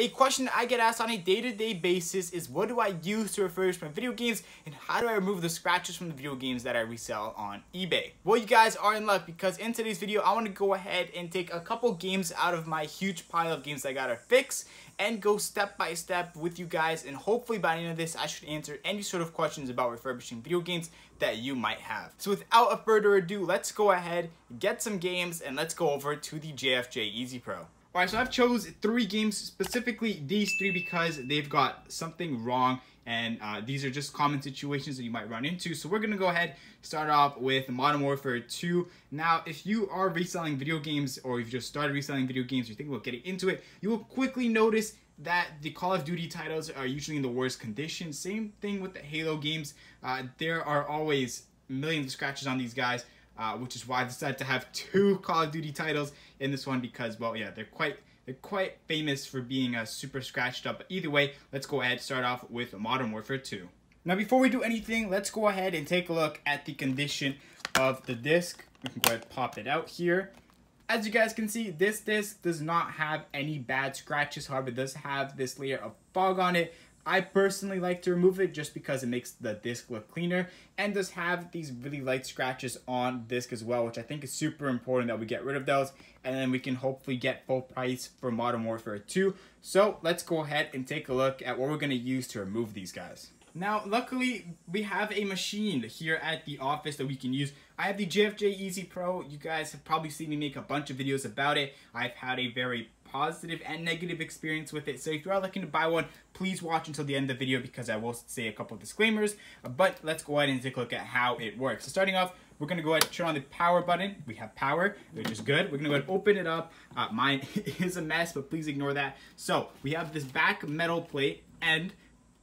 A question I get asked on a day-to-day -day basis is what do I use to refurbish my video games and how do I remove the scratches from the video games that I resell on eBay? Well, you guys are in luck because in today's video, I want to go ahead and take a couple games out of my huge pile of games I gotta fix and go step by step with you guys and hopefully by the end of this, I should answer any sort of questions about refurbishing video games that you might have. So without a further ado, let's go ahead, get some games, and let's go over to the JFJ Easy Pro. Alright, so I've chose three games, specifically these three because they've got something wrong and uh, these are just common situations that you might run into. So we're to go ahead start off with Modern Warfare 2. Now, if you are reselling video games or you've just started reselling video games or you think about getting into it, you will quickly notice that the Call of Duty titles are usually in the worst condition. Same thing with the Halo games. Uh, there are always millions of scratches on these guys uh, which is why I decided to have two Call of Duty titles in this one because, well, yeah, they're quite they're quite famous for being uh, super scratched up. But either way, let's go ahead and start off with Modern Warfare 2. Now, before we do anything, let's go ahead and take a look at the condition of the disc. We can go ahead and pop it out here. As you guys can see, this disc does not have any bad scratches. However, it does have this layer of fog on it, I personally like to remove it just because it makes the disc look cleaner and does have these really light scratches on disc as well, which I think is super important that we get rid of those and then we can hopefully get full price for Modern Warfare 2. So let's go ahead and take a look at what we're going to use to remove these guys. Now, luckily, we have a machine here at the office that we can use. I have the JFJ Easy Pro. You guys have probably seen me make a bunch of videos about it. I've had a very positive and negative experience with it. So if you are looking to buy one, please watch until the end of the video because I will say a couple of disclaimers. But let's go ahead and take a look at how it works. So starting off, we're gonna go ahead and turn on the power button. We have power, which is good. We're gonna go ahead and open it up. Uh, mine is a mess, but please ignore that. So we have this back metal plate and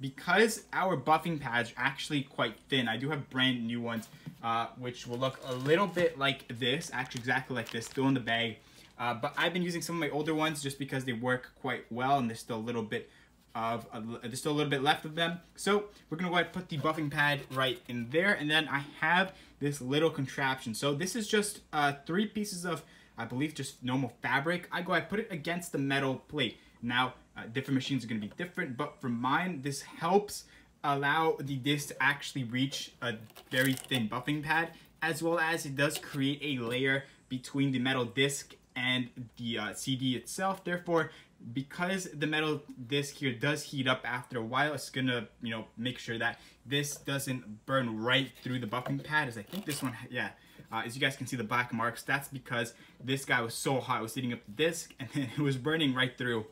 because our buffing pads are actually quite thin, I do have brand new ones, uh, which will look a little bit like this, actually exactly like this, still in the bag. Uh, but I've been using some of my older ones just because they work quite well and there's still a little bit of, there's still a little bit left of them. So we're gonna go ahead and put the buffing pad right in there and then I have this little contraption. So this is just uh, three pieces of, I believe just normal fabric. I go ahead put it against the metal plate. Now, uh, different machines are gonna be different, but for mine, this helps allow the disc to actually reach a very thin buffing pad, as well as it does create a layer between the metal disc and the uh, CD itself. Therefore, because the metal disc here does heat up after a while, it's gonna, you know, make sure that this doesn't burn right through the buffing pad. As I think this one, yeah, uh, as you guys can see the black marks, that's because this guy was so hot, it was heating up the disc, and then it was burning right through.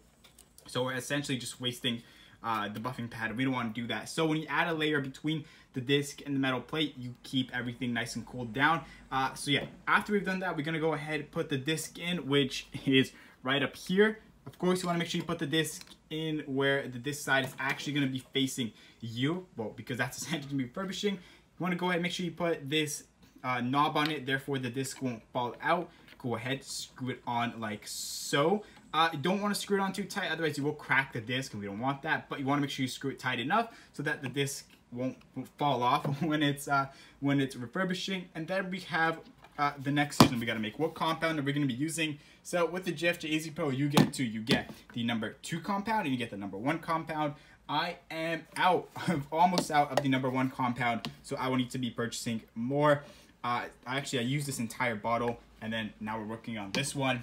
So we're essentially just wasting uh, the buffing pad. We don't want to do that. So when you add a layer between the disc and the metal plate, you keep everything nice and cooled down. Uh, so yeah, after we've done that, we're gonna go ahead and put the disc in, which is right up here. Of course, you wanna make sure you put the disc in where the disc side is actually gonna be facing you, well, because that's essentially gonna be refurbishing. You wanna go ahead and make sure you put this uh, knob on it, therefore the disc won't fall out. Go ahead, screw it on like so. Uh, you don't want to screw it on too tight, otherwise you will crack the disc and we don't want that. But you want to make sure you screw it tight enough so that the disc won't, fall off when it's uh, when it's refurbishing. And then we have uh, the next decision we got to make. What compound are we going to be using? So with the JFJ Easy Pro, you get two. You get the number two compound and you get the number one compound. I am out, almost out of the number one compound, so I will need to be purchasing more. Uh, actually, I used this entire bottle, and then now we're working on this one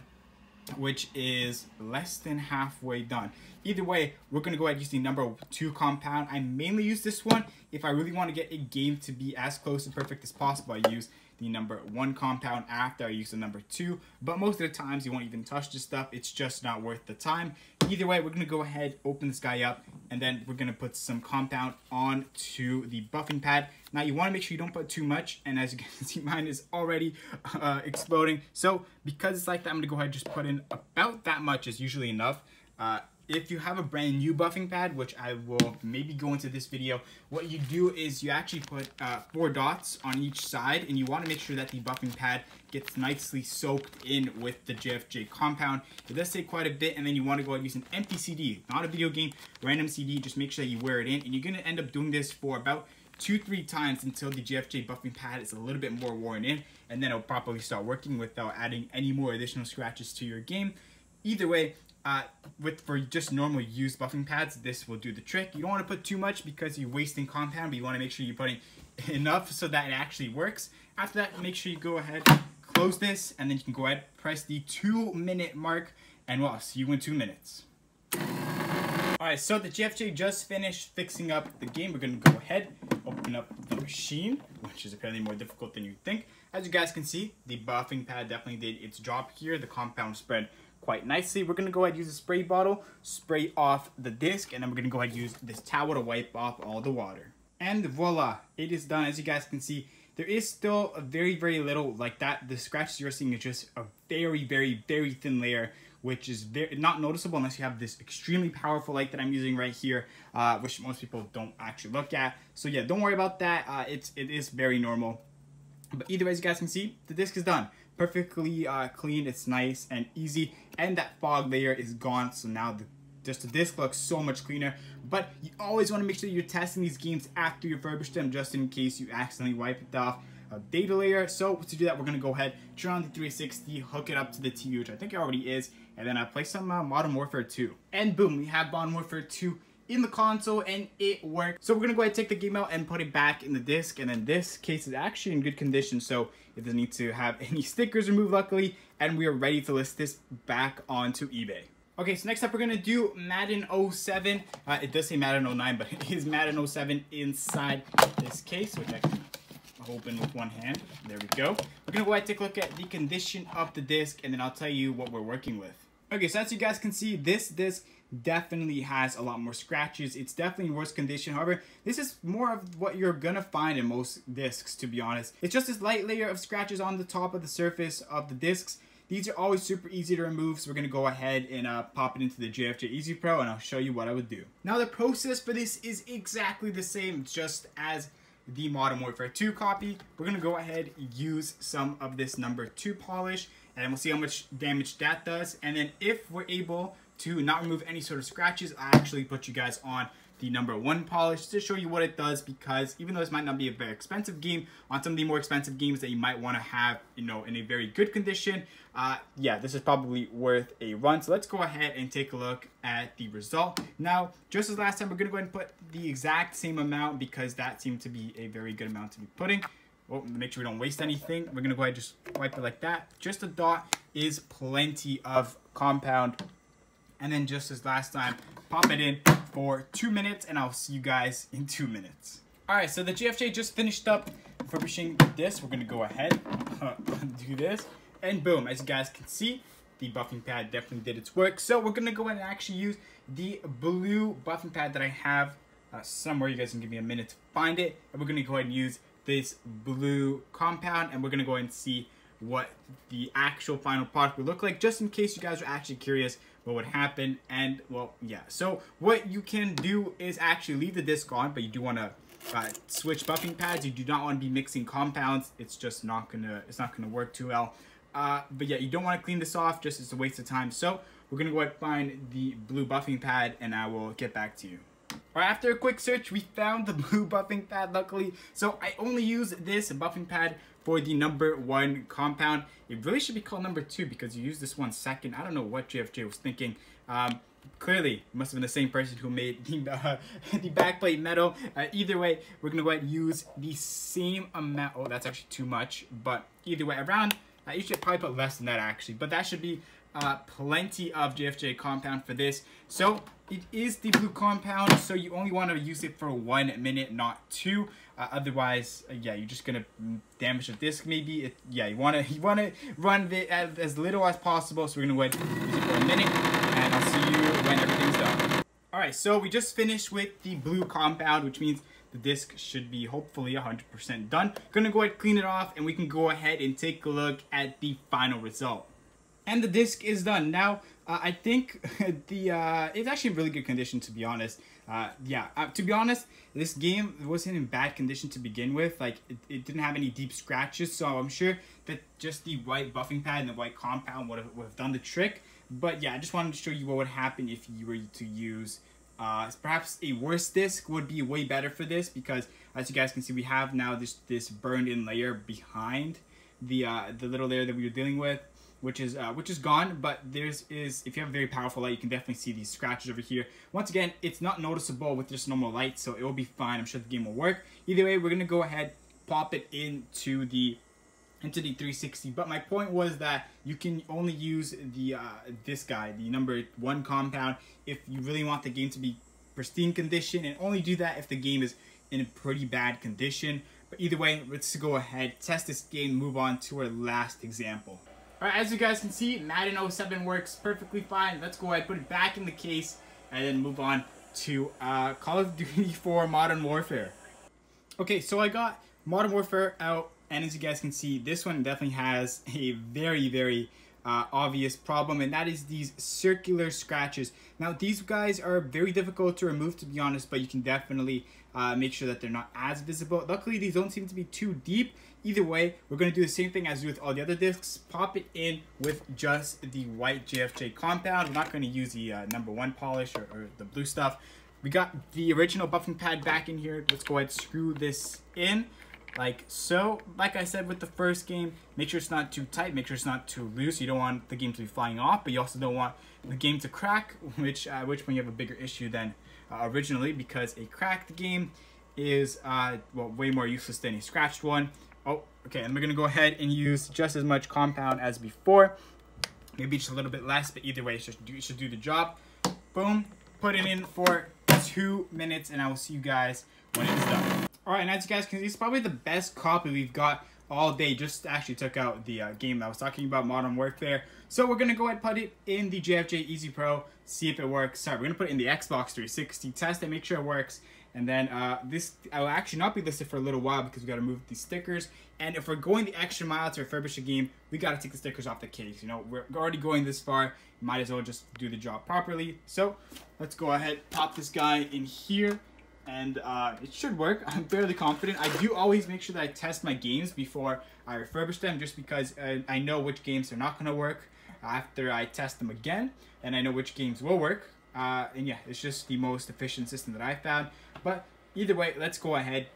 which is less than halfway done. Either way, we're gonna go ahead and use the number two compound. I mainly use this one if I really wanna get a game to be as close and perfect as possible. I use the number one compound after I use the number two, but most of the times you won't even touch this stuff. It's just not worth the time. Either way, we're gonna go ahead, open this guy up, and then we're gonna put some compound onto the buffing pad. Now you wanna make sure you don't put too much, and as you can see, mine is already uh, exploding. So because it's like that, I'm gonna go ahead and just put in about that much is usually enough. Uh, if you have a brand new buffing pad, which I will maybe go into this video, what you do is you actually put uh, four dots on each side and you want to make sure that the buffing pad gets nicely soaked in with the JFJ compound. It does take quite a bit and then you want to go and use an empty CD, not a video game, random CD, just make sure that you wear it in and you're going to end up doing this for about two, three times until the JFJ buffing pad is a little bit more worn in and then it'll properly start working without adding any more additional scratches to your game. Either way, uh, with for just normal used buffing pads, this will do the trick. You don't want to put too much because you're wasting compound, but you want to make sure you're putting enough so that it actually works. After that, make sure you go ahead, close this, and then you can go ahead, press the two minute mark, and well, see you in two minutes. Alright, so the JFJ just finished fixing up the game. We're going to go ahead, open up the machine, which is apparently more difficult than you think. As you guys can see, the buffing pad definitely did its job here. The compound spread quite nicely. We're to go ahead and use a spray bottle, spray off the disc, and then we're to go ahead and use this towel to wipe off all the water. And voila, it is done. As you guys can see, there is still a very, very little like that. The scratches you're seeing is just a very, very, very thin layer which is very not noticeable unless you have this extremely powerful light that I'm using right here, uh, which most people don't actually look at. So yeah, don't worry about that. Uh, it's it is very normal. But either way, as you guys can see, the disc is done. Perfectly uh, clean, it's nice and easy, and that fog layer is gone. So now the just the disc looks so much cleaner. But you always want to make sure you're testing these games after you refurbish them, just in case you accidentally wipe it off a data layer. So to do that, we're going to go ahead, turn on the 360, hook it up to the TV, which I think it already is, and then I play some uh, Modern Warfare 2. And boom, we have Modern Warfare 2 in the console and it worked. So we're gonna go ahead and take the game out and put it back in the disc and then this case is actually in good condition so it doesn't need to have any stickers removed luckily and we are ready to list this back onto eBay. Okay, so next up we're gonna do Madden 07. Uh, it does say Madden 09, but it is Madden 07 inside this case, which I can open with one hand. There we go. We're gonna go ahead and take a look at the condition of the disc and then I'll tell you what we're working with. Okay, so as you guys can see, this disc definitely has a lot more scratches. It's definitely in worse condition. However, this is more of what you're gonna find in most discs, to be honest. It's just this light layer of scratches on the top of the surface of the discs. These are always super easy to remove, so we're gonna go ahead and uh, pop it into the JFJ Easy Pro, and I'll show you what I would do. Now, the process for this is exactly the same, just as the Modern Warfare 2 copy. We're gonna go ahead use some of this number 2 polish, and we'll see how much damage that does. And then if we're able to not remove any sort of scratches, I actually put you guys on the number one polish to show you what it does because even though this might not be a very expensive game, on some of the more expensive games that you might want to have, you know, in a very good condition, uh, yeah, this is probably worth a run. So let's go ahead and take a look at the result. Now, just as last time, we're going to go ahead and put the exact same amount because that seemed to be a very good amount to be putting. Well, make sure we don't waste anything. We're going to go ahead and just wipe it like that. Just a dot is plenty of compound and then just as last time, pop it in for two minutes, and I'll see you guys in two minutes. All right, so the JFJ just finished up refurbishing this. We're gonna go ahead, and do this, and boom, as you guys can see, the buffing pad definitely did its work. So we're gonna go ahead and actually use the blue buffing pad that I have uh, somewhere. You guys can give me a minute to find it. And we're gonna go ahead and use this blue compound, and we're gonna go ahead and see what the actual final product would look like, just in case you guys are actually curious what would happen. And well, yeah. So what you can do is actually leave the disc on, but you do want to uh, switch buffing pads. You do not want to be mixing compounds. It's just not gonna. It's not gonna work too well. Uh, but yeah, you don't want to clean this off. Just it's a waste of time. So we're gonna go ahead and find the blue buffing pad, and I will get back to you. After a quick search, we found the blue buffing pad, luckily. So I only use this buffing pad for the number one compound. It really should be called number two because you use this one second. I don't know what JFJ was thinking. Um, clearly, it must have been the same person who made the, uh, the backplate metal. Uh, either way, we're going to go ahead and use the same amount. Oh, that's actually too much. But either way, around, uh, you should probably put less than that actually. But that should be uh, plenty of JFJ compound for this. So it is the blue compound, so you only want to use it for one minute, not two. Uh, otherwise, uh, yeah, you're just gonna damage the disc. Maybe, it, yeah, you wanna you wanna run it as, as little as possible. So we're gonna wait for a minute, and I'll see you when everything's done. All right, so we just finished with the blue compound, which means the disc should be hopefully 100% done. Gonna go ahead, and clean it off, and we can go ahead and take a look at the final result and the disc is done. Now, uh, I think the uh, it's actually in really good condition to be honest. Uh, yeah, uh, to be honest, this game wasn't in bad condition to begin with. Like, it, it didn't have any deep scratches, so I'm sure that just the white buffing pad and the white compound would have, would have done the trick. But yeah, I just wanted to show you what would happen if you were to use uh, perhaps a worse disc would be way better for this because as you guys can see, we have now this this burned in layer behind the uh, the little layer that we were dealing with. Which is uh, which is gone. But there's is if you have a very powerful light, you can definitely see these scratches over here. Once again, it's not noticeable with just normal light, so it will be fine. I'm sure the game will work. Either way, we're gonna go ahead, pop it into the into the 360 but my point was that you can only use the uh, this guy the number one compound if you really want the game to be pristine condition and only do that if the game is in a pretty bad condition but either way let's go ahead test this game move on to our last example Alright, as you guys can see, Madden 07 works perfectly fine. Let's go ahead, put it back in the case, and then move on to uh, Call of Duty 4 Modern Warfare. Okay, so I got Modern Warfare out, and as you guys can see, this one definitely has a very, very uh, obvious problem, and that is these circular scratches. Now, these guys are very difficult to remove, to be honest, but you can definitely uh, make sure that they're not as visible. Luckily, these don't seem to be too deep. Either way, we're going to do the same thing as with all the other discs. Pop it in with just the white JFJ compound. We're not going to use the uh, number one polish or, or the blue stuff. We got the original buffing pad back in here. Let's go ahead and screw this in like so. Like I said with the first game, make sure it's not too tight, make sure it's not too loose. You don't want the game to be flying off, but you also don't want the game to crack, which uh, which when you have a bigger issue than uh, originally because a cracked game is uh, well way more useless than a scratched one. Oh, okay, and we're gonna go ahead and use just as much compound as before. Maybe just a little bit less, but either way, it should do, it should do the job. Boom, put it in for two minutes, and I will see you guys when it's done. All right, and as you guys can see, it's probably the best copy we've got all day. Just actually took out the uh, game that I was talking about, Modern Warfare. So we're to go ahead and put it in the JFJ Easy Pro, see if it works. Sorry, we're to put it in the Xbox 360, test it, make sure it works. And then uh, this I will actually not be listed for a little while because we got to move these stickers. And if we're going the extra mile to refurbish a game, we got to take the stickers off the case. You know, we're already going this far. Might as well just do the job properly. So let's go ahead, pop this guy in here. And uh, it should work. I'm fairly confident. I do always make sure that I test my games before I refurbish them just because uh, I know which games are not to work after I test them again. And I know which games will work. Uh, and yeah, it's just the most efficient system that I found. But either way, let's go ahead,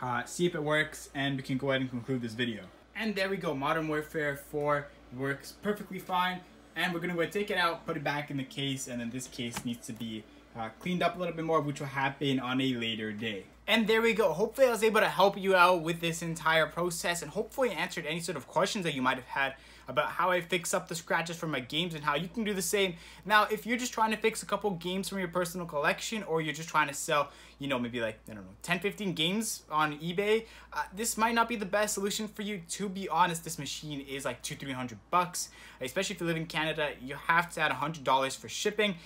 uh, see if it works, and we can go ahead and conclude this video. And there we go, Modern Warfare 4 works perfectly fine. And we're gonna go take it out, put it back in the case, and then this case needs to be uh, cleaned up a little bit more, which will happen on a later day. And there we go. Hopefully I was able to help you out with this entire process and hopefully answered any sort of questions that you might have had about how I fix up the scratches from my games and how you can do the same. Now, if you're just trying to fix a couple games from your personal collection or you're just trying to sell, you know, maybe like, I don't know, 10, 15 games on eBay, uh, this might not be the best solution for you. To be honest, this machine is like two, 300 bucks. Especially if you live in Canada, you have to add $100 for shipping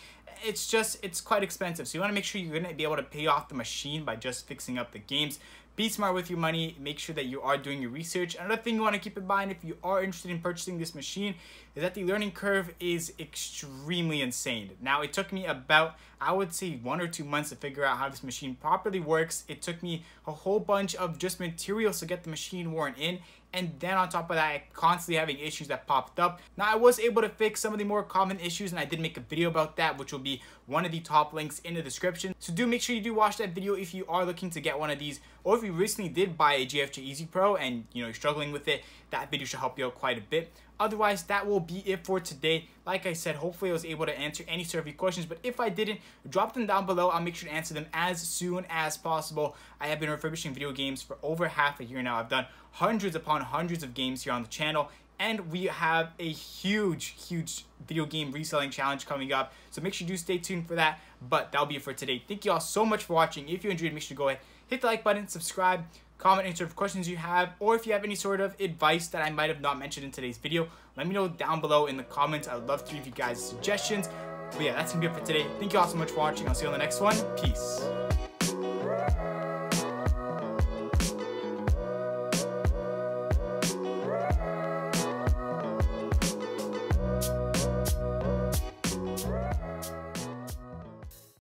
it's just it's quite expensive so you want to make sure you're going to be able to pay off the machine by just fixing up the games be smart with your money. Make sure that you are doing your research. Another thing you want to keep in mind if you are interested in purchasing this machine is that the learning curve is extremely insane. Now, it took me about, I would say, one or two months to figure out how this machine properly works. It took me a whole bunch of just materials to get the machine worn in and then on top of that, constantly having issues that popped up. Now, I was able to fix some of the more common issues, and I did make a video about that, which will be one of the top links in the description. So do make sure you do watch that video if you are looking to get one of these, or if you recently did buy a JFJ Easy Pro and you know you're struggling with it, that video should help you out quite a bit. Otherwise, that will be it for today. Like I said, hopefully I was able to answer any your questions, but if I didn't, drop them down below. I'll make sure to answer them as soon as possible. I have been refurbishing video games for over half a year now. I've done hundreds upon hundreds of games here on the channel, and we have a huge, huge video game reselling challenge coming up. So make sure you do stay tuned for that. But that'll be it for today. Thank you all so much for watching. If you enjoyed, make sure to go ahead, hit the like button, subscribe, comment any sort of questions you have, or if you have any sort of advice that I might have not mentioned in today's video, let me know down below in the comments. I would love to give you guys suggestions. But yeah, that's gonna be it for today. Thank you all so much for watching. I'll see you on the next one. Peace.